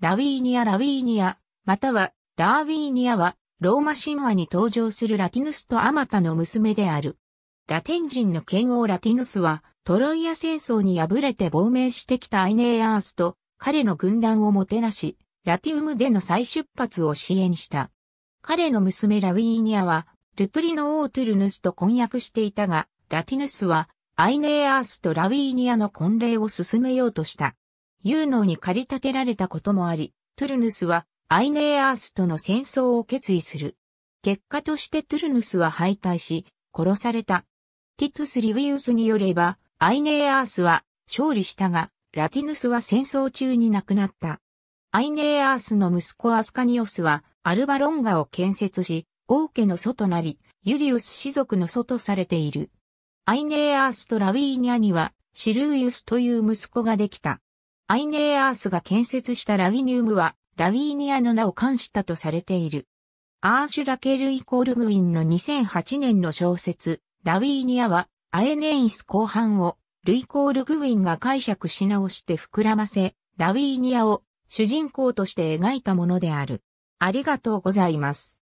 ラウィーニア・ラウィーニア、またはラーウィーニアは、ローマ神話に登場するラティヌスとアマタの娘である。ラテン人の賢王ラティヌスは、トロイア戦争に敗れて亡命してきたアイネーアースと、彼の軍団をもてなし、ラティウムでの再出発を支援した。彼の娘ラウィーニアは、ルトゥリの王トゥルヌスと婚約していたが、ラティヌスは、アイネーアースとラウィーニアの婚礼を進めようとした。ユーノーに駆り立てられたこともあり、トゥルヌスはアイネーアースとの戦争を決意する。結果としてトゥルヌスは敗退し、殺された。ティトゥス・リウィウスによれば、アイネーアースは勝利したが、ラティヌスは戦争中に亡くなった。アイネーアースの息子アスカニオスは、アルバロンガを建設し、王家の祖となり、ユリウス氏族の祖とされている。アイネーアースとラウィーニャには、シルウィウスという息子ができた。アイネーアースが建設したラウィニウムは、ラウィーニアの名を冠したとされている。アーシュラケルイコールグウィンの2008年の小説、ラウィーニアは、アエネイス後半を、ルイコールグウィンが解釈し直して膨らませ、ラウィーニアを主人公として描いたものである。ありがとうございます。